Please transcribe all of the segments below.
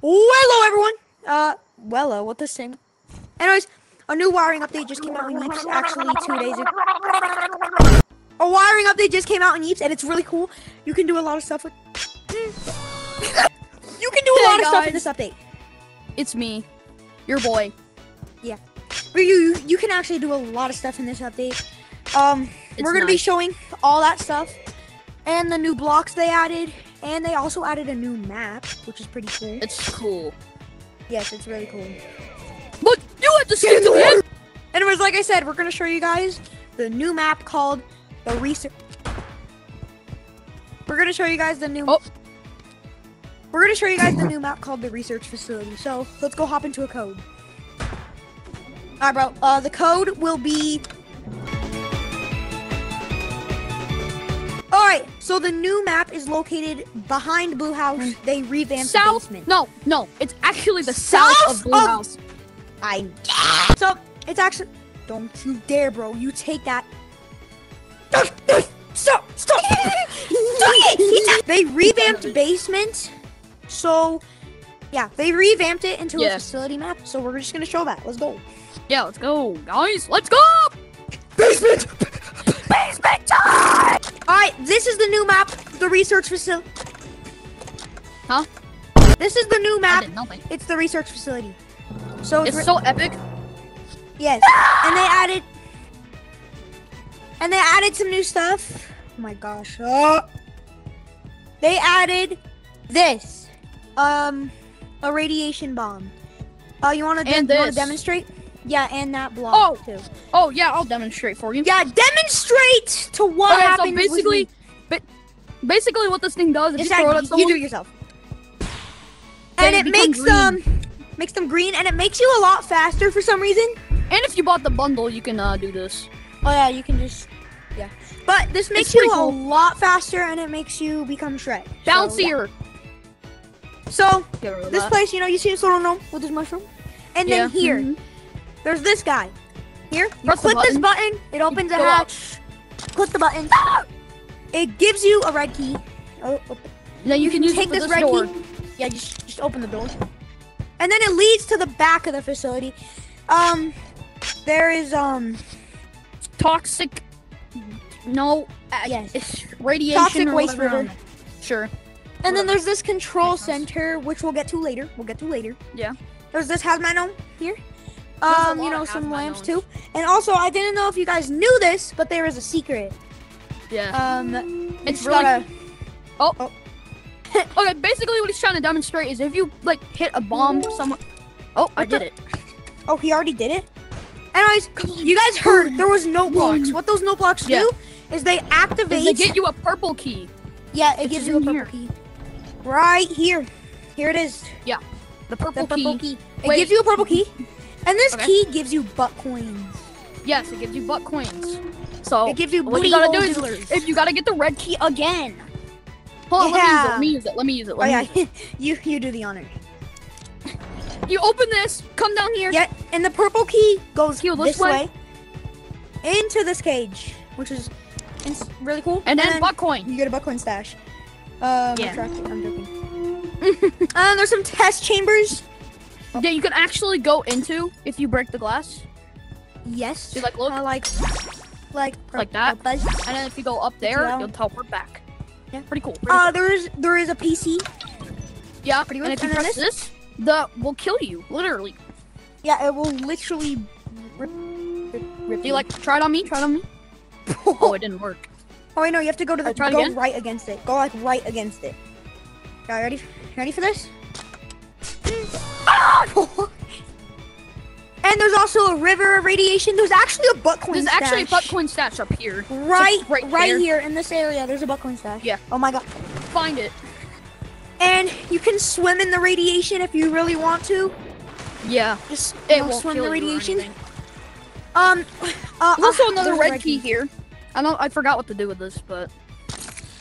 Hello, everyone. Uh, wello, what the same? Anyways, a new wiring update just came out in Yeeps actually two days ago. A wiring update just came out in Yeeps, and it's really cool. You can do a lot of stuff with. you can do a Hey, lot of stuff in this update. It's me, your boy. Yeah, but you you can actually do a lot of stuff in this update. Um, It's we're gonna be showing all that stuff, and the new blocks they added, and they also added a new map, which is pretty cool. It's cool. Yes, it's really cool. But you have to skip to the end. Anyways, like I said, we're gonna show you guys the new map called the research. We're gonna show you guys the new. Oh. We're gonna show you guys the new map called the research facility. So let's go hop into a code. Alright, bro. Uh, the code will be. So the new map is located behind Blue House. They revamped the South? basement. No, no. It's actually the south, South of Blue of- House. I so it's actually don't you dare, bro. You take that. Stop! Stop! they revamped basement, so yeah, they revamped it into Yeah. a facility map. So we're just gonna show that. Let's go. Yeah, let's go, guys. Let's go. Basement. Basement time. All right, this is the new map. The research facility. Huh? This is the new map. It's the research facility. So it's, It's so epic. Yes. And they added And they added some new stuff. Oh my gosh. Uh, they added this. Um a radiation bomb. Uh you wanna, de- And you wanna demonstrate? Yeah, and that block Oh. too. Oh yeah, I'll demonstrate for you. Yeah, demonstrate to what Okay, so happened. with basically, ba- basically, what this thing does, if It's you throw it at you do it yourself. And it makes them makes them green and it makes you a lot faster for some reason. and if you bought the bundle, you can uh, do this. Oh yeah, you can just yeah. But this makes you pretty a lot faster and it makes you become Shrek. So, yeah. Bouncier. So rid of this place, you know, you see this little gnome with his mushroom, and then Yeah. here, Mhm. There's this guy. Here, you click this button, it opens a go up. hatch. Click the button. It gives you a red key. Oh, Then you, can, use take this red door. key. Yeah, just just open the door, and then it leads to the back of the facility. Um, there is um Toxic. No. Uh, Yes. It's radiation. Toxic waste river. Sure. And then there's this control center, which we'll get to later. We'll get to later. Yeah. There's this hazmat gnome here. Um, you know, some lamps too. And also, I didn't know if you guys knew this, but there is a secret. Yeah. Um, it's really. gotta- Oh. Oh. okay. Basically, what he's trying to demonstrate is if you like hit a bomb somewhere. Oh, I the- did it. oh, he already did it. Anyways, you guys heard there was no blocks. What those no blocks Yeah. do is they Is activate. they get you a purple key. yeah, it gives you a purple key. Right here. Here it is. Yeah. The purple, The purple key. key. It Wait. gives you a purple key, and this Okay. key gives you butt coins. Yes, it gives you butt coins. So It gives you what you gotta do is if you gotta get the red key again. Hold on, Yeah. let me use it. Let me use it. Oh Let me yeah, use it. you you do the honor. You open this, come down here. Yeah, and the purple key goes this this way. way into this cage, which is it's really cool. And then butt coin. you get a buckcoin stash. Um, Yeah. I'm joking. um, there's some test chambers. That you can actually go into if you break the glass. Yes. See, like, look. Uh, like, like, Like that? And then if you go up there, Yeah. you'll teleport back. Yeah. Pretty cool. Pretty Uh, cool. there is there is a PC. Yeah, pretty and much. if you And press this, the will kill you, literally. Yeah, it will literally rip, rip, rip Do you like try it on me? Try it on me. Oh, it didn't work. Oh wait, know. you have to go to the try go again? right against it. Go like right against it. Alright, ready? Ready for this? and there's also a river of radiation. There's actually a butt coin There's actually a stash. butt coin stash up here. Right, right right, there. here in this area. There's a butt coin stash. Yeah. Oh my god. Find it. And you can swim in the radiation if you really want to. Yeah. Just It know, swim the radiation. Um. Uh, There's also uh, another a red, key here. I know I forgot what to do with this, but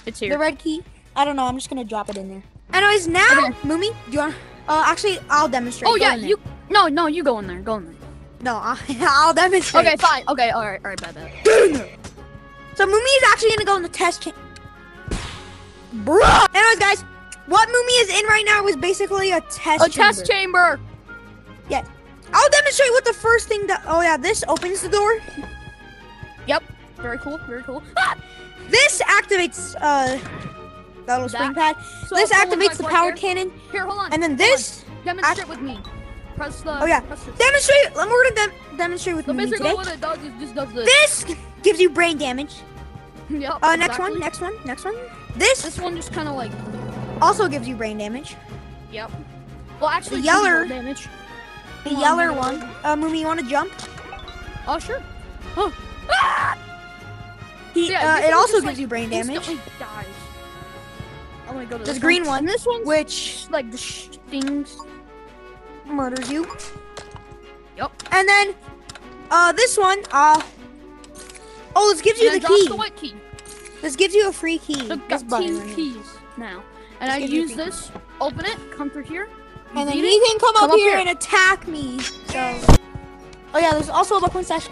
it's here. The red key. I don't know. I'm just gonna drop it in there. Anyways, now, Okay. Mumi, do you want? Uh, actually, I'll demonstrate. oh Go yeah, you. No, no, you go in there. Go in there. No, I, I'll demonstrate. Okay, fine. Okay, all right, all right, bad, bad. So Mumi is actually gonna go in the test chamber. Bruh. Anyways, guys, what Mumi is in right now is basically a test. A test chamber. Yeah. I'll demonstrate what the first thing that. Oh yeah, this opens the door. Yep. Very cool. Very cool. Ah! This activates uh that little spring pad. So this activates the right there. cannon, Here, hold on. and then this. Demonstrate with me. Press the. Oh, yeah. The, Demonstrate. We're gonna dem- demonstrate with so basically, today. it does just does this. This gives you brain damage. yep. Uh, next exactly. one, next one, next one. This This one just kind of like. also gives you brain damage. Yep. Well, actually, The yeller- damage. The Come yeller one. Uh, Mumi, you want to jump? Oh sure. He, Yeah, uh, it also gives like, you brain damage. I'm gonna go to This this green one. one, this one's Which like the stings. murders you. Yep. And then, uh, this one, uh, oh, this gives you the key. the white key. This gives you a free key. So This I've got two right keys now, and I use this. Open it. Come through here. And then he can come, come up, up here, here. and attack me. So, oh yeah, there's also a buckman stash.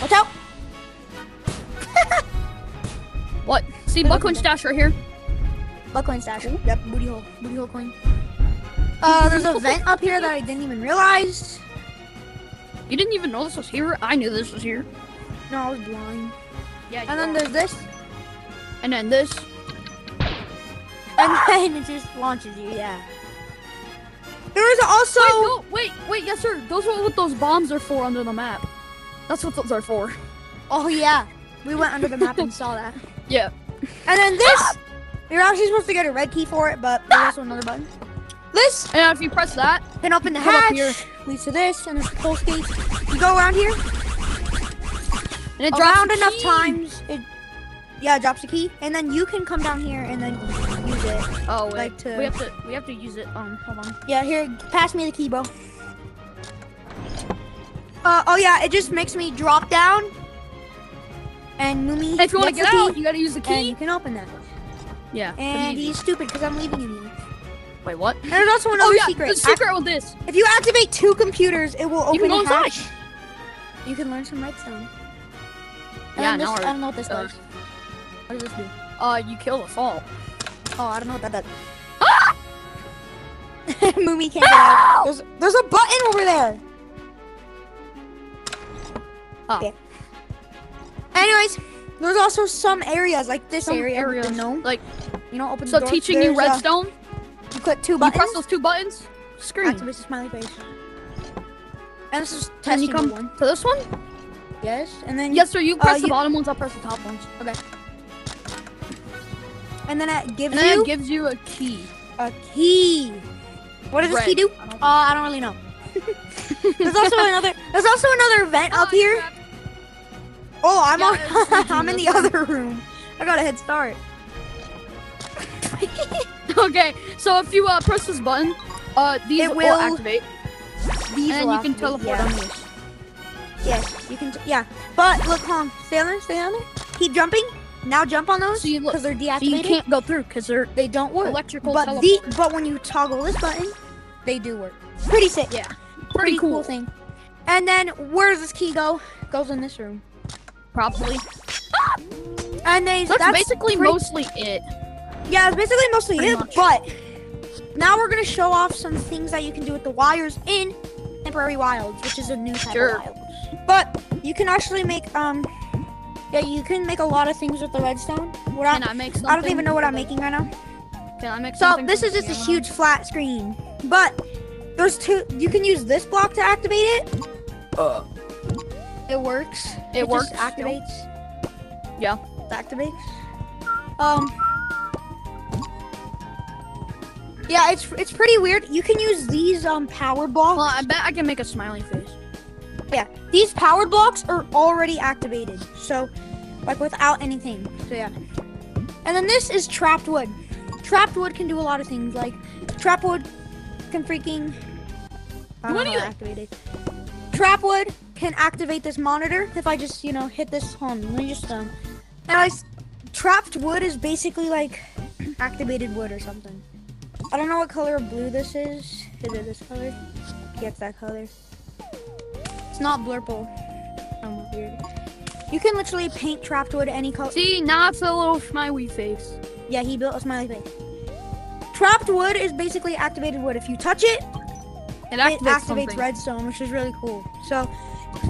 Watch out! What? See, Buckland stash right here. Buckman stash. Yep, booty hole, booty hole coin. Uh, there's a vent up here that I didn't even realize. You didn't even know this was here. I knew this was here. No, I was blind. Yeah. And then there's this, and then this. and then it just launches you. Yeah. There is also. Wait, no, wait, wait, yes, sir. Those are what those bombs are for under the map. That's what those are for. Oh yeah, we went under the map and saw that. Yeah. And then this, you're actually supposed to get a red key for it, but there's also another button. This And if you press that, can open the up hatch, here. leads to this, and there's the pulse gate. You go around here, and it drops around enough key. times, it yeah it drops the key, and then you can come down here and then use it. Oh wait, like to- we have to we have to use it. Um, hold on. Yeah, here, pass me the key, bro. Uh, oh yeah, it just makes me drop down, and Mumi if you want to get out, key, you gotta use the and key. you can open that. Yeah. And he's stupid because I'm leaving him wait, what? And there's also another oh yeah, secret. the secret with this. If you activate two computers, it will open a hatch. You can learn some redstone. And Yeah, this, I don't know what this uh, does. What does this do? Uh, you kill the fall. Oh, I don't know what that does. Moomy can't get out. There's, there's a button over there. Oh. Yeah. Anyways, there's also some areas like this Some area with areas, the gnome. like You know, open so the door. teaching you There's, uh, redstone. you click two buttons. You press those two buttons. Screen. Activates the smiley face. And this is Then test you come one. to this one. Yes, and then Yes, sir. You press the you- bottom ones. I'll press the top ones. Okay. and then it gives And then you it gives you a key. a key. What does this key do? I Uh, I don't really know. there's also another. There's also another vent up Oh, here. Oh, I'm on. I'm in the other room. I got a head start. Okay, so if you uh, press this button, uh, these It will, will activate, These and will you can teleport yeah. on this. Yes, you can. Yeah, but look, Hong, stay on there. Stay on there. Keep jumping. Now jump on those So because they're deactivated. So you can't go through because they're they don't work. electrical But teleport. the but when you toggle this button, they do work. Pretty sick. Yeah, Pretty, cool. cool. thing. And then where does this key go? Goes in this room. Probably. And they That's, that's basically pretty- mostly it. Yeah, it's basically mostly Pretty it. much. But now we're gonna show off some things that you can do with the wires in temporary wilds, which is a new type Sure. of wilds. But you can actually make um, yeah, you can make a lot of things with the redstone. What I, Can I make something? I don't even know what I'm the- making right now. Can I make So something? this is the just a huge flat screen, but there's two. You can use this block to activate it. Uh, It works. It works, Just activates. Yeah. It activates. Um. Yeah, it's it's pretty weird. You can use these um power blocks. well, I bet I can make a smiley face. Yeah, these power blocks are already activated. So, like without anything. So yeah. And then this is trapped wood. Trapped wood can do a lot of things. Like trapped wood can freaking. I don't What know do you- how to activate it. Trap wood can activate this monitor if I just you know hit this home. Let me just um. Anyways, trapped wood is basically like activated wood or something. I don't know what color of blue this is. Is it this color? Yeah, it's that color. It's not blurple. I'm weird. You can literally paint trapped wood any color. See, now it's a little smiley face. Yeah, he built a smiley face. trapped wood is basically activated wood. If you touch it, It it activates, activates redstone, which is really cool. So,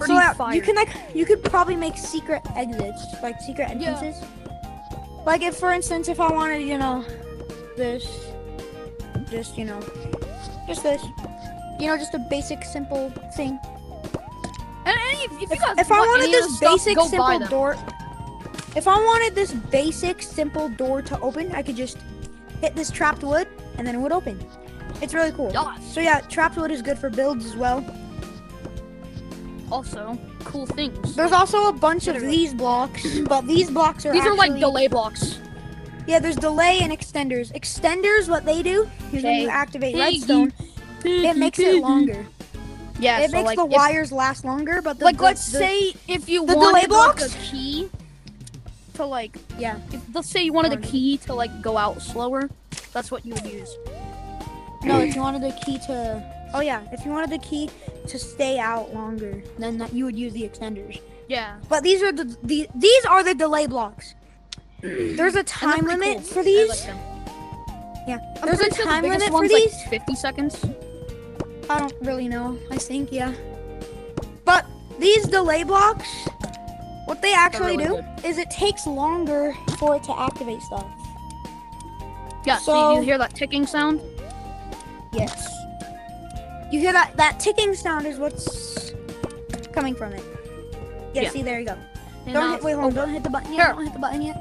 Pretty so uh, fire. you can like you could probably make secret exits, like secret entrances. Yeah. Like if, for instance, if I wanted, you know, this, just you know, just this, you know, just a basic simple thing. And any, if If, guys if I wanted this basic simple door, if I wanted this basic simple door to open, I could just hit this trapped wood and then it would open. It's really cool. Yes. So yeah, trapped wood is good for builds as well. Also, cool things. There's also a bunch of these blocks, but these blocks are These are like delay blocks. Yeah, there's delay and extenders. Extenders, what they do is when you activate redstone, it makes it longer. Yeah, it so makes like the wires last longer, but the, like the- let's the- say if you want the wanted delay like, blocks? a key to like yeah. if, let's say you wanted a key to like go out slower, that's what you would use. No, if you wanted the key to oh yeah, if you wanted the key to stay out longer, then that you would use the extenders. Yeah. But these are the, the these are the delay blocks. There's a time limit cool. for I these. like them. yeah, I'm there's a pretty sure the time biggest limit for one's, these. Like 50 seconds. I don't really know. I think yeah. But these delay blocks, what they actually really do is it takes longer for it to activate stuff. Yeah. So, So- you hear that ticking sound? Yes. You hear that? That ticking sound is what's coming from it. Yeah. Yeah. See, there you go. And Don't hit, wait, hold on. Don't hit the button yet. Here. Don't hit the button yet.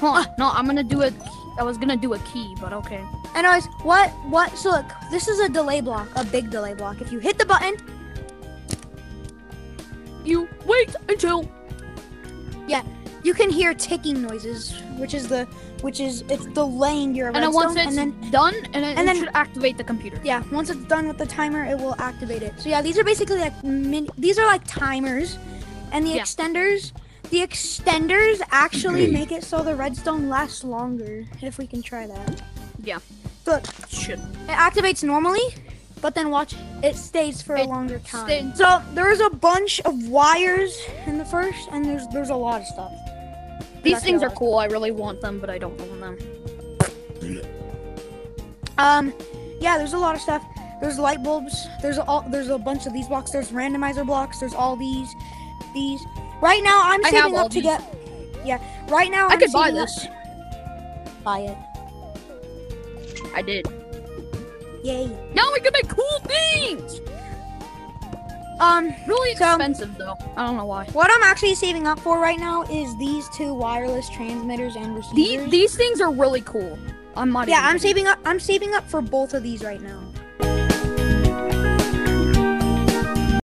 Hold on. No, I'm gonna do a. I was gonna do a key, but okay. Anyways, what? What? So look, this is a delay block, a big delay block. If you hit the button, You wait until. You can hear ticking noises, which is the, which is it's delaying your And then redstone, once it's and then done, and then and it then- should activate the computer. Yeah, once it's done with the timer, it will activate it. So yeah, these are basically like mini, these are like timers, and the Yeah. extenders, the extenders actually make it so the redstone lasts longer. If we can try that. Yeah. Look, Should. it activates normally, but then watch, it stays for a longer time. stays- So there's a bunch of wires in the first, and there's there's a lot of stuff. These things are cool. I really want them, but I don't own them. Um, yeah, there's a lot of stuff. There's light bulbs. There's all. There's a bunch of these blocks. There's randomizer blocks. There's all these, these. Right now, I'm saving up to these. get. Yeah. Right now, I I'm could buy saving up- this. Buy it. I did. Yay. Now we can make cool things. Um, Really So- expensive though. I don't know why. what I'm actually saving up for right now is these two wireless transmitters and receivers. These these things are really cool. I'm not. yeah, I'm saving up. I'm saving up for both of these right now.